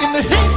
In the heat.